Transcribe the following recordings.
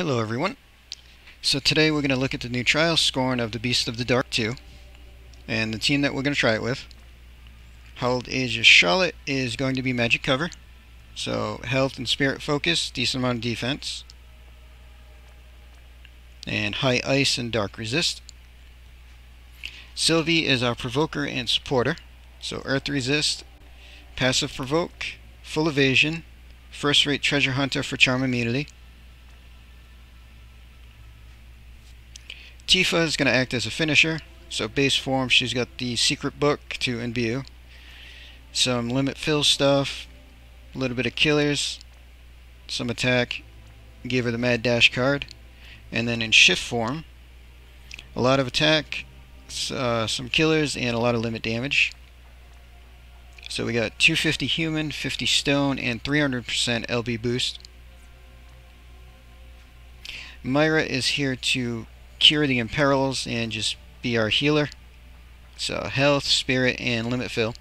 Hello everyone. So today we're going to look at the new trial Scorn of the Beast of the Dark 2 and the team that we're going to try it with. Hallowed Aegis Charlotte is going to be magic cover. So health and spirit focus, decent amount of defense. And high ice and dark resist. Sylvie is our provoker and supporter. So earth resist, passive provoke, full evasion, first rate treasure hunter for charm immunity. Tifa is going to act as a finisher. So base form, she's got the secret book to imbue. Some limit fill stuff, a little bit of killers, some attack, give her the mad dash card. And then in shift form, a lot of attack, uh, some killers, and a lot of limit damage. So we got 250 human, 50 stone, and 300% LB boost. Myra is here to cure the imperils and just be our healer. So health, spirit, and limit fill.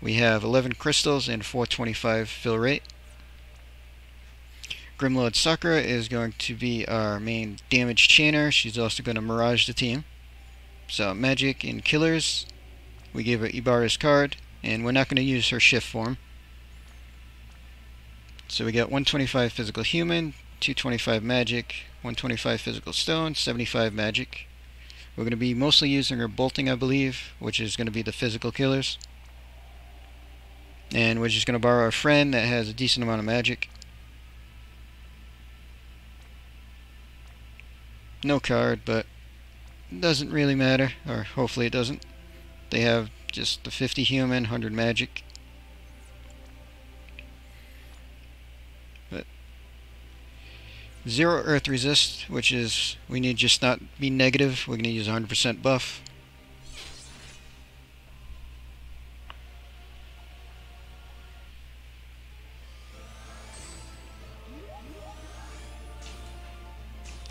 We have 11 crystals and 425 fill rate. Grimlord Sakura is going to be our main damage chainer. She's also going to mirage the team. So magic and killers. We give her Ibarra's card, and we're not going to use her shift form. So we got 125 physical human, 225 magic, 125 physical stone, 75 magic. We're going to be mostly using our bolting, I believe, which is going to be the physical killers. And we're just going to borrow a friend that has a decent amount of magic. No card, but doesn't really matter, or hopefully it doesn't. They have just the 50 human, 100 magic. Zero earth resist, which is, we need just not be negative. We're going to use 100% buff.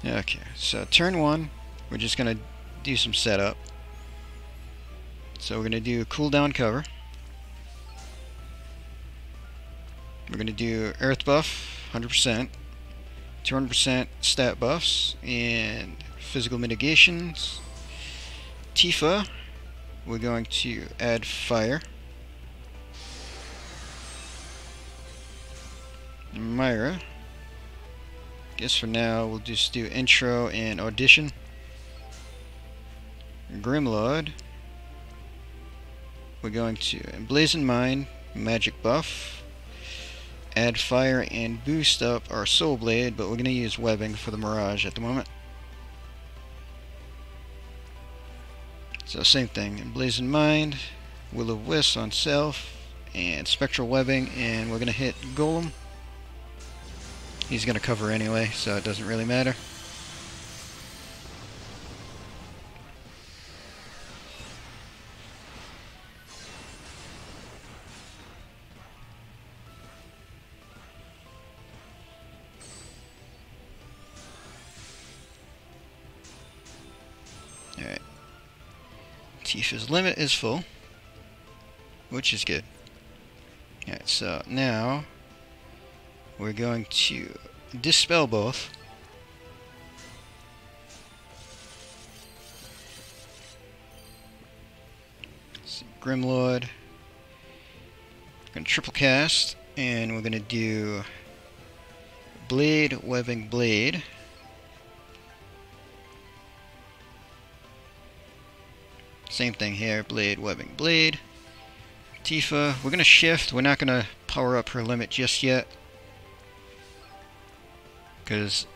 Okay, so turn one, we're just going to do some setup. So we're going to do cooldown cover. We're going to do earth buff, 100%. 200% stat buffs and physical mitigations. Tifa, we're going to add fire. Myra, guess for now we'll just do intro and audition. Grimlord, we're going to Emblazoned Mind, magic buff, add fire and boost up our soul blade but we're going to use webbing for the mirage at the moment. So same thing emblazoned mind will of wisp on self and spectral webbing and we're going to hit golem. He's going to cover anyway so it doesn't really matter Tifa's limit is full, which is good. Alright, so now we're going to dispel both. Grimlord. We're going to triple cast, and we're going to do Blade, Webbing Blade. Same thing here, blade, webbing, blade. Tifa, we're going to shift. We're not going to power up her limit just yet. Because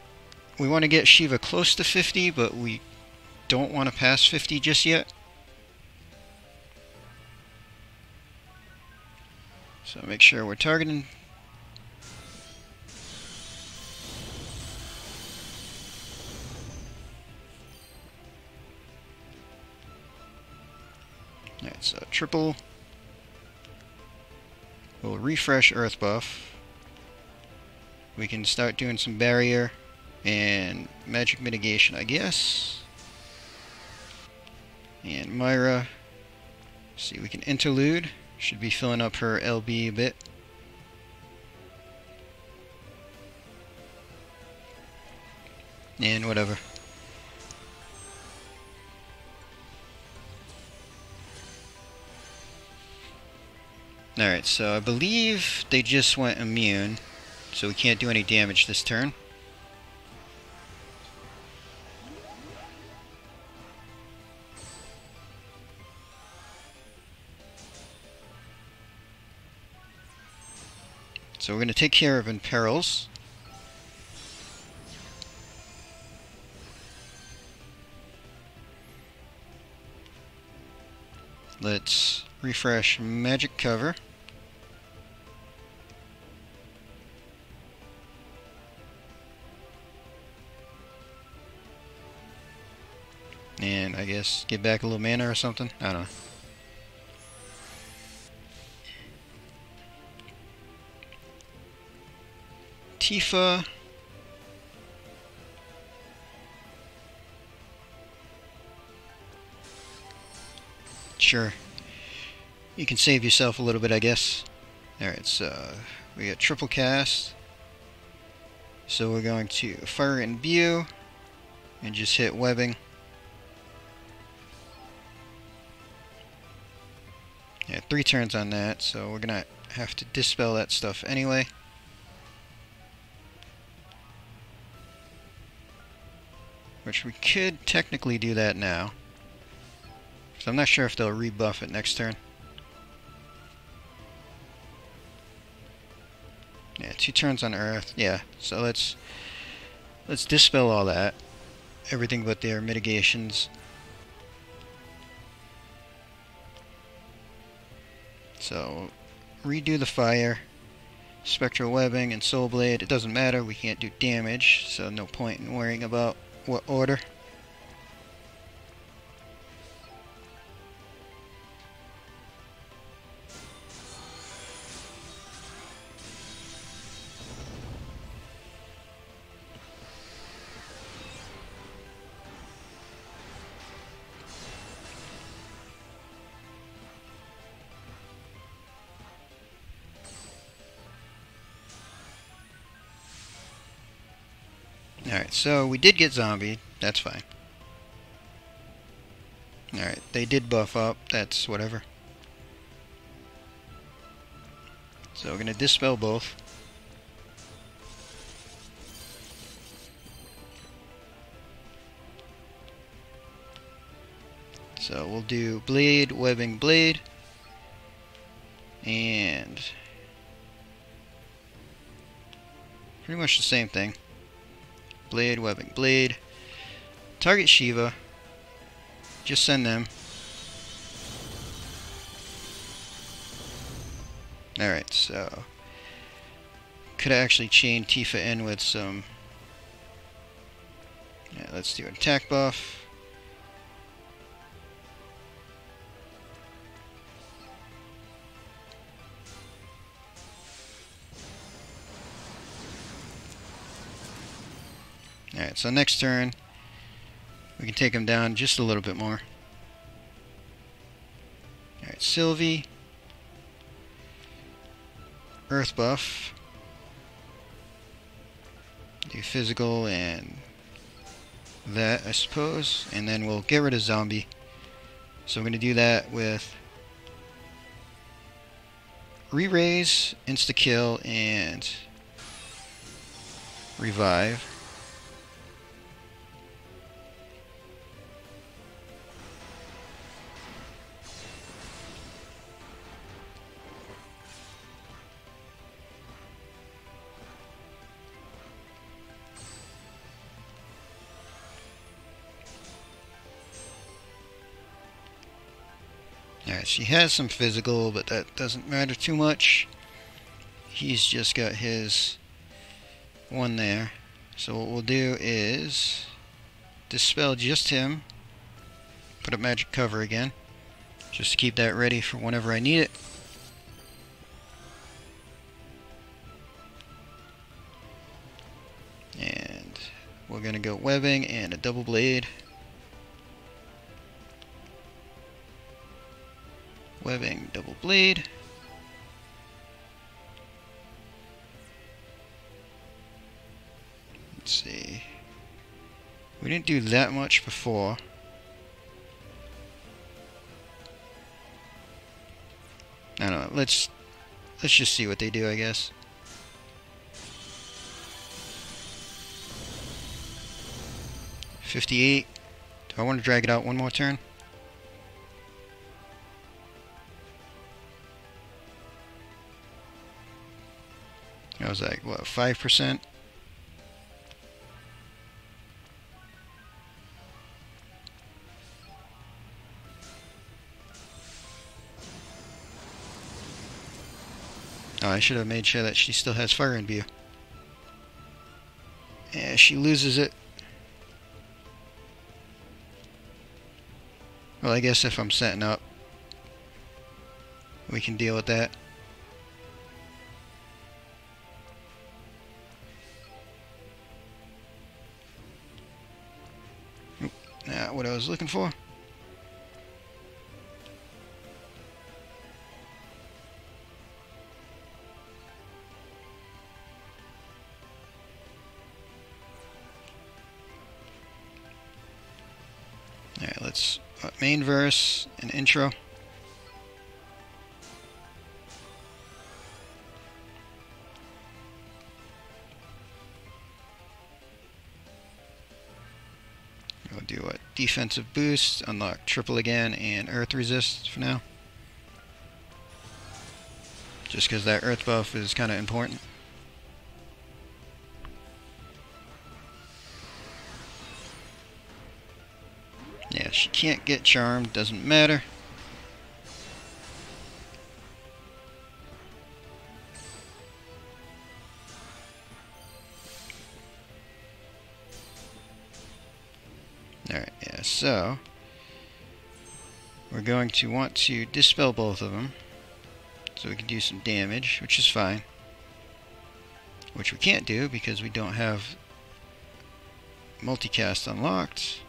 we want to get Shiva close to 50, but we don't want to pass 50 just yet. So make sure we're targeting Alright, uh, a triple. We'll refresh Earth Buff. We can start doing some barrier and magic mitigation, I guess. And Myra. See, we can interlude. Should be filling up her LB a bit. And whatever. Alright, so I believe they just went immune, so we can't do any damage this turn. So we're going to take care of imperils. Let's refresh magic cover. And I guess get back a little mana or something. I don't know. Tifa. Sure. You can save yourself a little bit, I guess. Alright, so we got triple cast. So we're going to fire and imbue and just hit webbing. Three turns on that, so we're gonna have to dispel that stuff anyway. Which we could technically do that now. So I'm not sure if they'll rebuff it next turn. Yeah, two turns on Earth. Yeah, so let's let's dispel all that. Everything but their mitigations. So redo the fire. Spectral webbing and soul blade. It doesn't matter, we can't do damage, so no point in worrying about what order? So we did get zombie. That's fine. Alright, they did buff up. That's whatever. So we're going to dispel both. So we'll do blade, webbing, blade. And pretty much the same thing. Blade, webbing, blade. Target Shiva. Just send them. Alright, so... Could I actually chain Tifa in with some... Yeah, let's do an attack buff. Alright, so next turn, we can take him down just a little bit more. Alright, Sylvie. Earth buff. Do physical and that, I suppose. And then we'll get rid of zombie. So I'm going to do that with re-raise, insta-kill, and revive. She has some physical, but that doesn't matter too much. He's just got his one there. So what we'll do is dispel just him. Put up magic cover again. Just to keep that ready for whenever I need it. And we're going to go webbing and a double blade. Webbing, double blade. Let's see. We didn't do that much before. I don't know. Let's let's just see what they do, I guess. Fifty-eight. Do I want to drag it out one more turn? That was like what five percent? Oh, I should have made sure that she still has fire imbue. Yeah, she loses it. Well, I guess if I'm setting up, we can deal with that. Looking for. Alright, let's uh, main verse and intro. Do a defensive boost, unlock triple again, and earth resist for now. Just because that earth buff is kind of important. Yeah, she can't get charmed, doesn't matter. So we're going to want to dispel both of them so we can do some damage, which is fine. Which we can't do because we don't have multicast unlocked.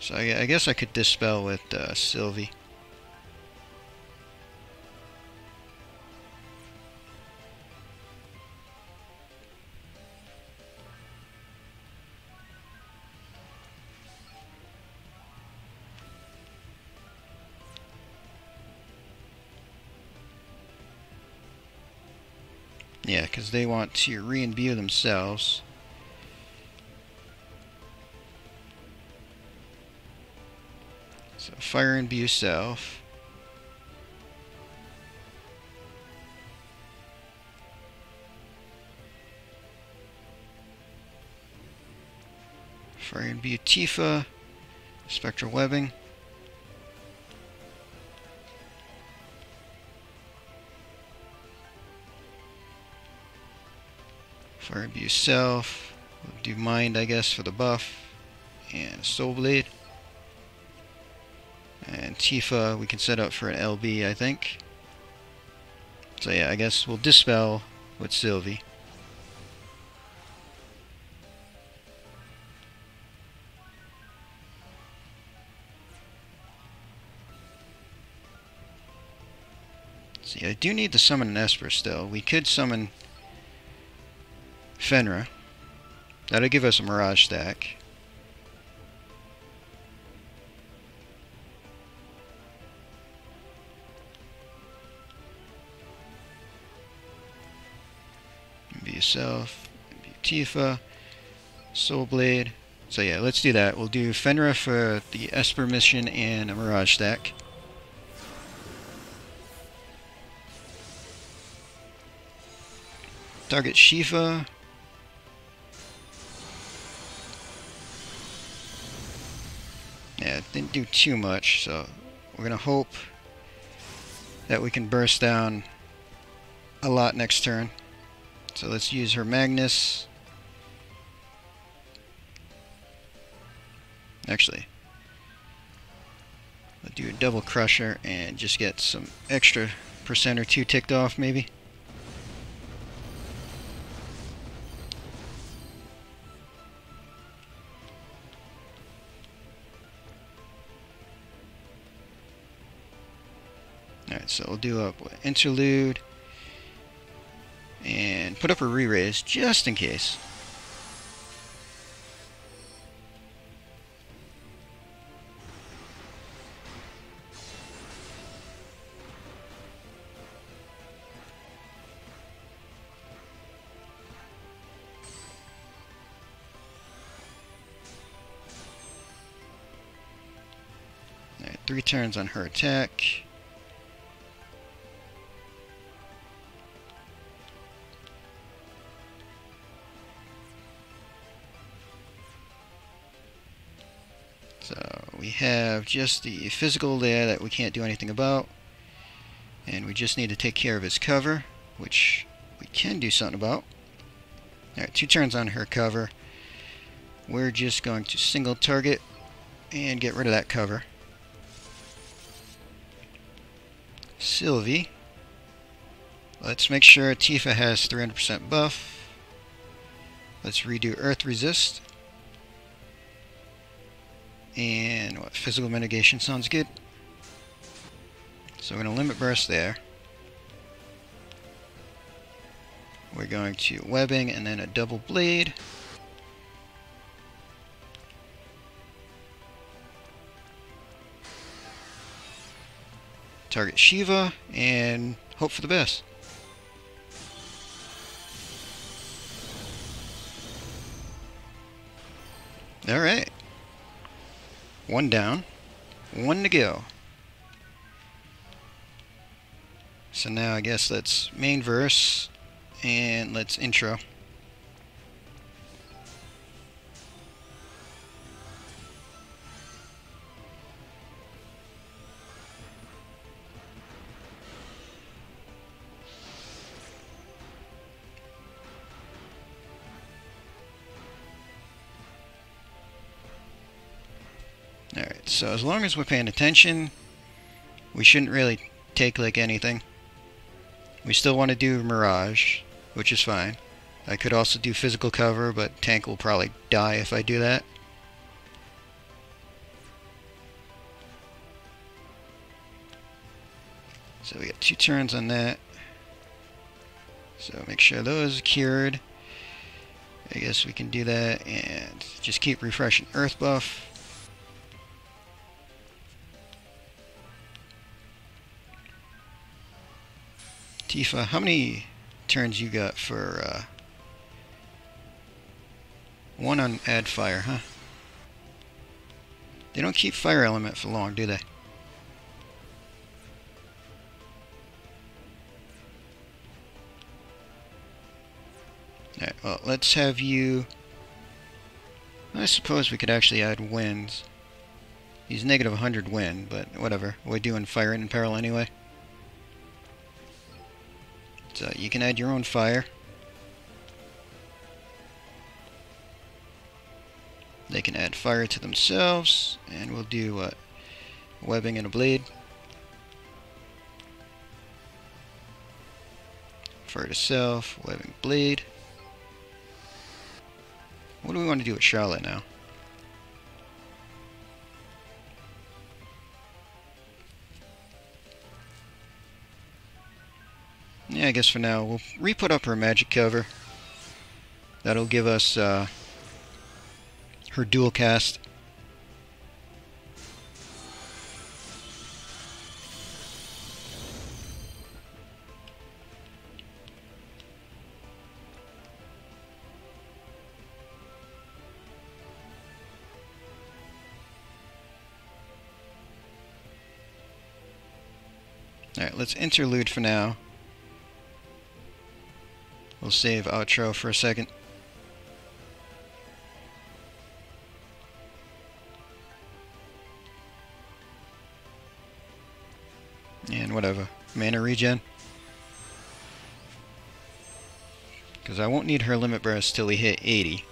So I, guess I could dispel with uh, Sylvie. Yeah, because they want to re-imbue themselves. So fire imbue self. Fire imbue Tifa. Spectral webbing. Fire imbue self. Do mind, I guess, for the buff. And soul blade. And Tifa we can set up for an LB, I think. So yeah, I guess we'll dispel with Sylvie. See, I do need to summon an Esper still. We could summon Fenrir. That'll give us a Mirage stack. Be yourself, be Tifa, Soul Blade. So yeah, let's do that. We'll do Fenrir for the Esper mission and a Mirage stack. Target Shiva. Didn't do too much, so we're gonna hope that we can burst down a lot next turn. So let's use her Magnus. Actually, let's do a double crusher and just get some extra percent or two ticked off maybe. Alright, so we'll do a interlude and put up a re-raise just in case. three turns on her attack. Have just the physical there that we can't do anything about. And we just need to take care of his cover, which we can do something about. Alright, two turns on her cover. We're just going to single target and get rid of that cover. Sylvie. Let's make sure Tifa has 300% buff. Let's redo Earth Resist. And what physical mitigation sounds good. So we're going to limit burst there. We're going to webbing and then a double blade. Target Shiva and hope for the best. Alright. One down. One to go. So now I guess let's main verse and let's intro. So as long as we're paying attention, we shouldn't really take like anything. We still want to do Mirage, which is fine. I could also do physical cover, but tank will probably die if I do that. So we got two turns on that. So make sure those are cured. I guess we can do that and just keep refreshing Earth buff. Tifa, how many turns you got for uh, one on add fire, huh? They don't keep fire element for long, do they? Alright, well, let's have you... I suppose we could actually add winds. He's negative 100 wind, but whatever. We're doing fire imperil anyway. So you can add your own fire. They can add fire to themselves, and we'll do what? Webbing and a blade. Fire to self, webbing blade. What do we want to do with Charlotte now? I guess for now we'll re-put up her magic cover. That'll give us uh, her dual cast. Alright, let's interlude for now. We'll save outro for a second. And whatever. Mana regen. Because I won't need her limit burst till we hit 80.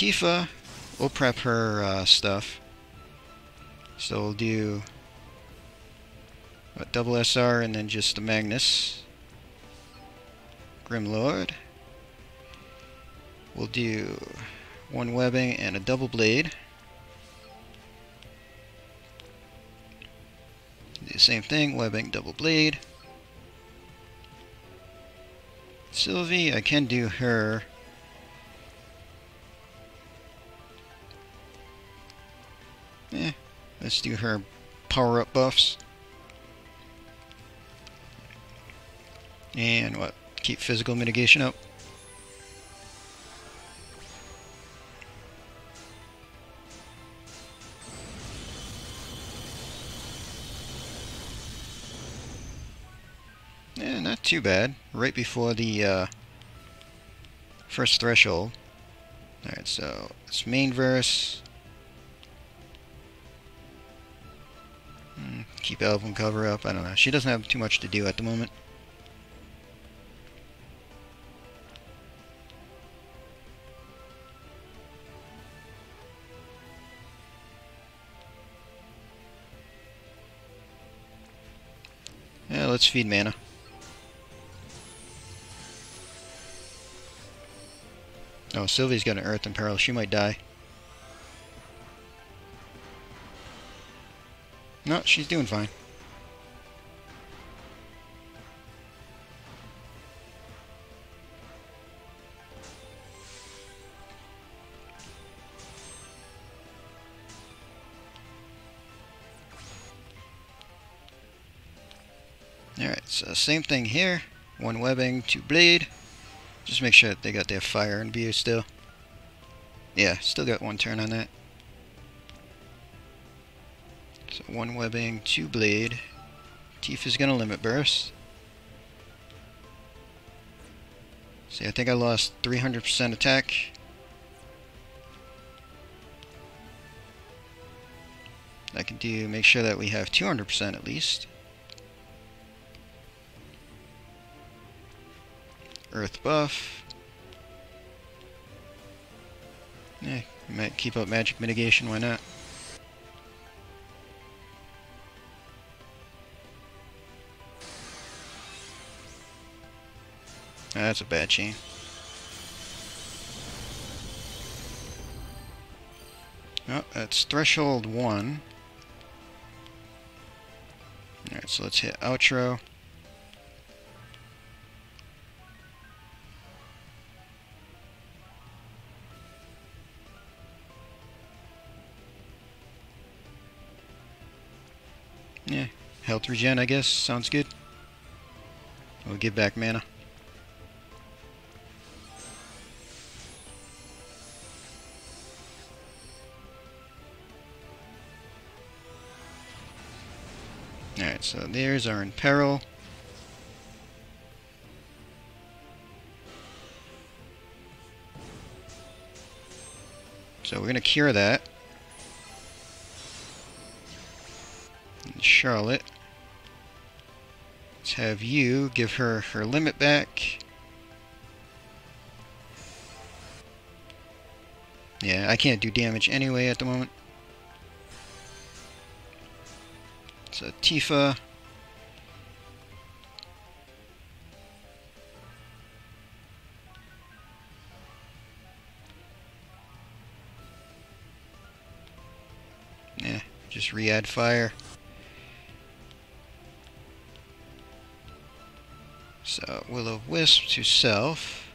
Tifa, we'll prep her uh, stuff. So we'll do... a double SR and then just the Magnus. Grimlord. We'll do one webbing and a double blade. Do the same thing, webbing, double blade. Sylvie, I can do her. Let's do her power-up buffs. And what? Keep physical mitigation up. Yeah, not too bad. Right before the uh, first threshold. Alright, so it's main verse. Keep album cover up. I don't know. She doesn't have too much to do at the moment. Yeah, let's feed mana. Oh, Sylvie's got an Earth Imperil. She might die. No, she's doing fine. Alright, so same thing here. One webbing, two blade. Just make sure that they got their fire imbue still. Yeah, still got one turn on that. So one webbing, two blade. Tifa's gonna limit burst. See, I think I lost 300% attack. I can do make sure that we have 200% at least. Earth buff. Yeah, might keep up magic mitigation, why not? That's a bad chain. Oh, that's threshold one. Alright, so let's hit outro. Yeah, health regen, I guess. Sounds good. We'll give back mana. Alright, so there's our imperil. So we're going to cure that. And Charlotte. Let's have you give her her limit back. Yeah, I can't do damage anyway at the moment. So Tifa. Yeah, just re-add fire. So, Will-O-Wisp to self.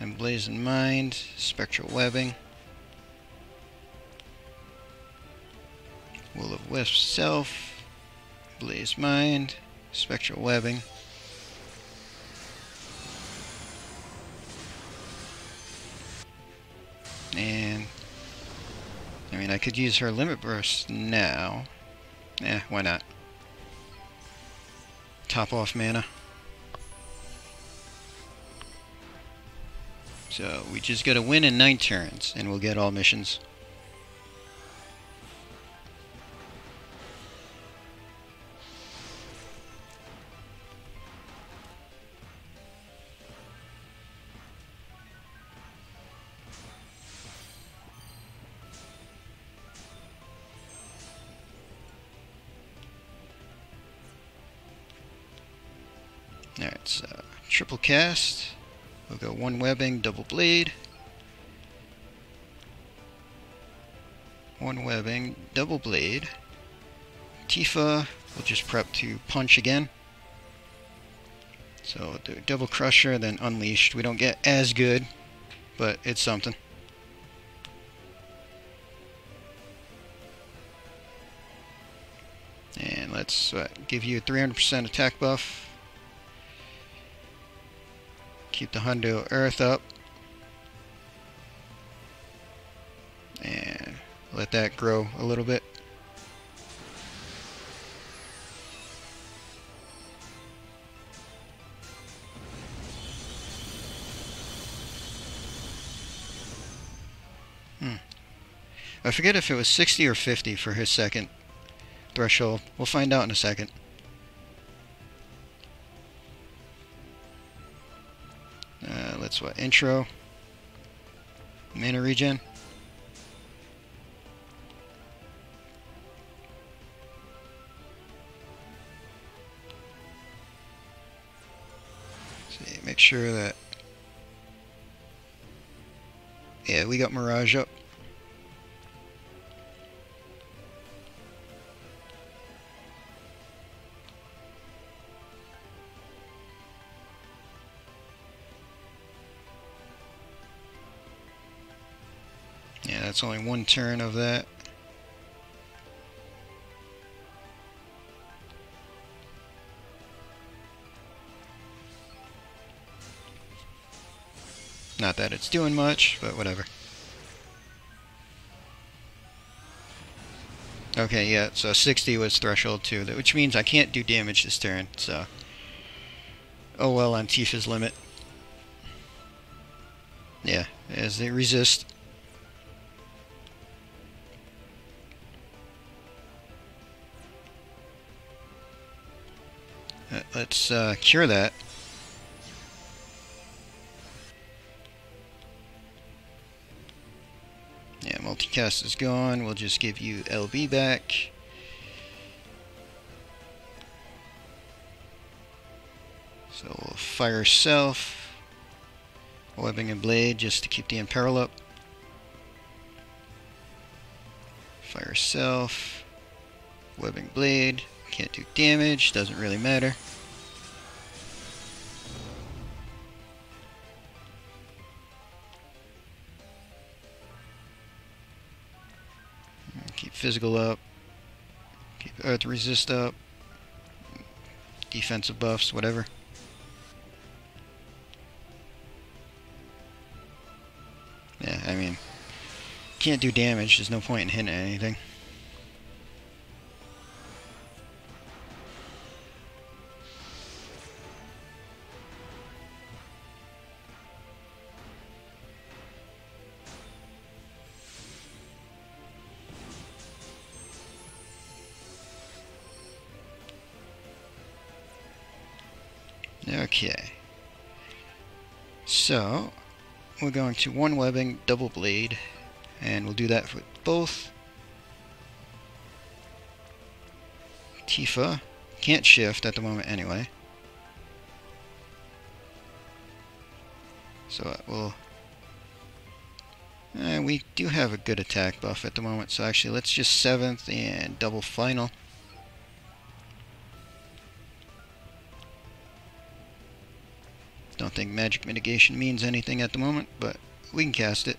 Emblazoned Mind, Spectral Webbing. Will-O-Wisp self. Blaze Mind, Spectral Webbing. And, I mean, I could use her Limit Burst now. Eh, why not? Top off mana. So we just gotta win in 9 turns and we'll get all missions. Cast. We'll go one webbing, double blade. One webbing, double blade. Tifa, we'll just prep to punch again. So do double crusher, then unleashed. We don't get as good, but it's something. And let's uh, give you a 300% attack buff. Keep the Hundo Earth up. And let that grow a little bit. Hmm. I forget if it was 60 or 50 for his second threshold. We'll find out in a second. Let's what? Intro. Mana regen. See, make sure that. Yeah, we got Mirage up. That's only one turn of that. Not that it's doing much, but whatever. Okay, yeah, so 60 was threshold too, which means I can't do damage this turn, so... Oh well on Tifa's limit. Yeah, as they resist. Let's uh, cure that. Yeah, multicast is gone. We'll just give you LB back. So we'll fire self, webbing and blade just to keep the imperil up. Fire self, webbing blade. Can't do damage, doesn't really matter. Physical up. Keep earth resist up. Defensive buffs, whatever. Yeah, I mean, can't do damage. There's no point in hitting anything. We're going to one webbing, double blade, and we'll do that for both. Tifa can't shift at the moment anyway. So uh, we'll... Uh, we do have a good attack buff at the moment, so actually let's just 7th and double final. Think magic mitigation means anything at the moment, but we can cast it.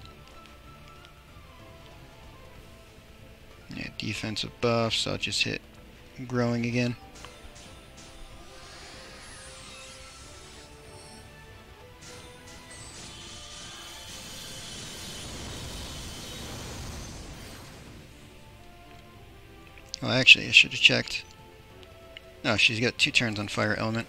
Yeah, defensive buffs, I'll just hit growing again. Well, actually, I should have checked. Oh, she's got two turns on Fire Element.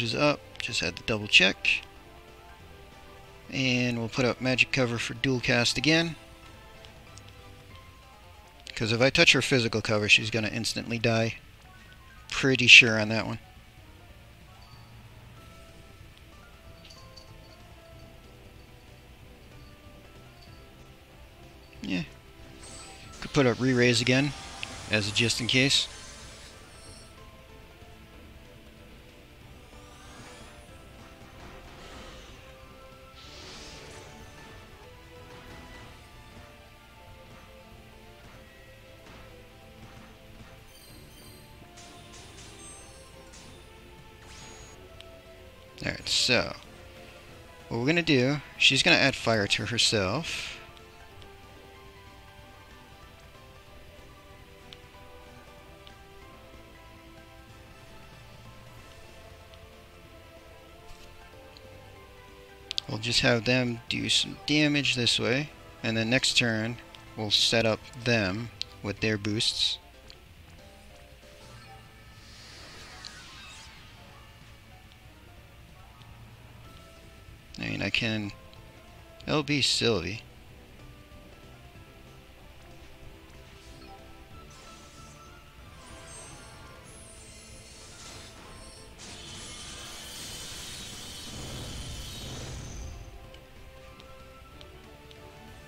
is up. Just had to double check. And we'll put up magic cover for dual cast again. Because if I touch her physical cover, she's going to instantly die. Pretty sure on that one. Yeah. Could put up re-raise again, as just in case. She's gonna add fire to herself. We'll just have them do some damage this way, and then next turn we'll set up them with their boosts. I mean, I can LB Sylvie.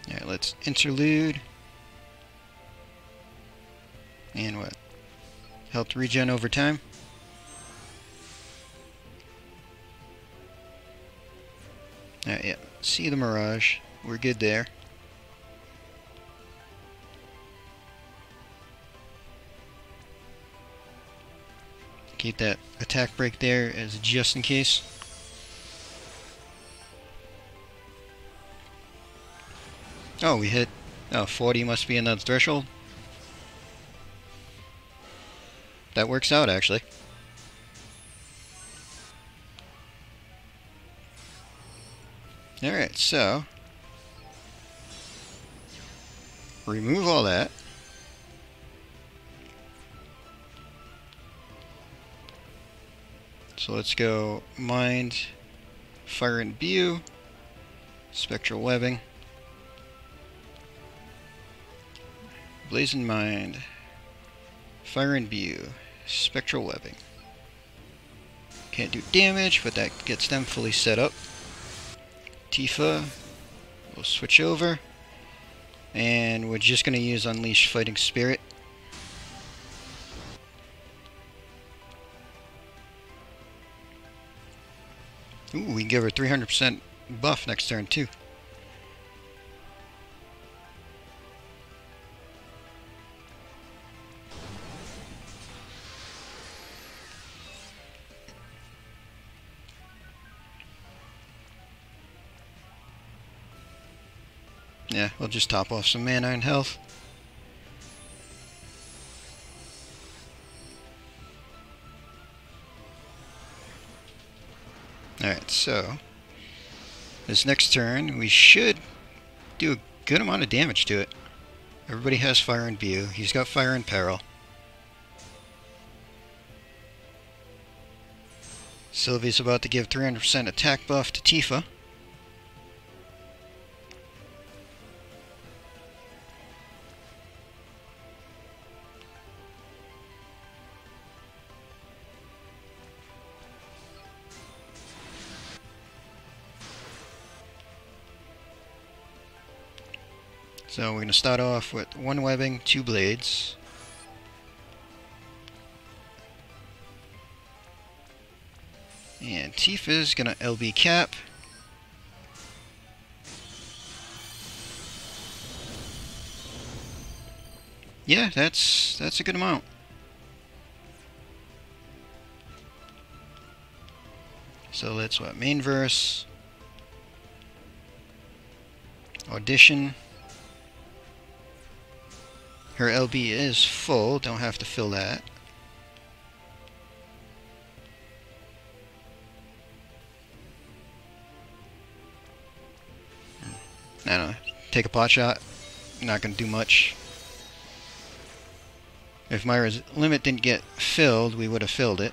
Alright, let's interlude. And what? Helped regen over time. See the Mirage. We're good there. Keep that attack break there as just in case. Oh, we hit... Oh, 40 must be another threshold. That works out, actually. Alright, so... Remove all that. So let's go Mind, Fire and Imbue, Spectral Webbing, Blazing Mind, Fire and Imbue, Spectral Webbing. Can't do damage, but that gets them fully set up. Tifa. We'll switch over. And we're just going to use Unleash Fighting Spirit. Ooh, we give her 300% buff next turn too. Just top off some mana and health. Alright, so this next turn we should do a good amount of damage to it. Everybody has fire imbue. He's got fire imperil. Sylvie's about to give 300% attack buff to Tifa. So we're going to start off with one webbing, two blades. And Tifa's going to LB cap. Yeah, that's that's a good amount. So let's what main verse audition her LB is full, don't have to fill that. I don't know, take a pot shot, not going to do much. If Myra's limit didn't get filled, we would have filled it.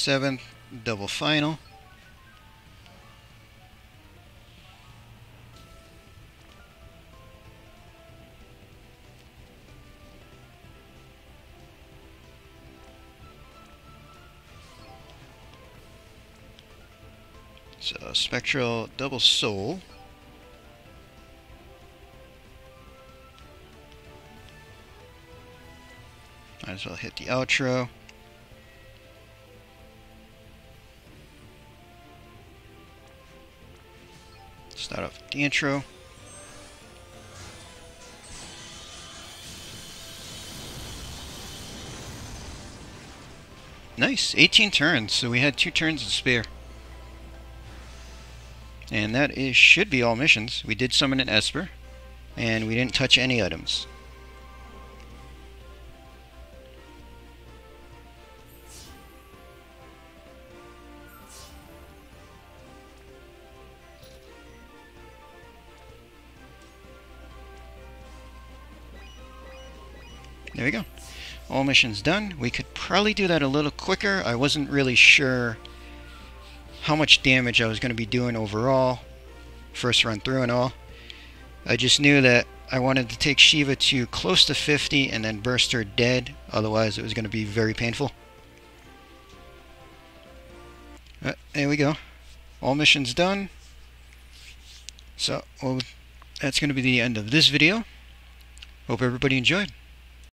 seventh double final. So spectral double soul. Might as well hit the outro. Start off the intro. Nice, 18 turns, so we had two turns of spare. And that is should be all missions. We did summon an Esper, and we didn't touch any items. Missions done. We could probably do that a little quicker. I wasn't really sure how much damage I was going to be doing overall. First run through and all. I just knew that I wanted to take Shiva to close to 50 and then burst her dead. Otherwise it was going to be very painful. But there we go. All missions done. So, well, that's going to be the end of this video. Hope everybody enjoyed.